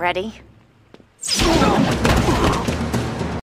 Ready?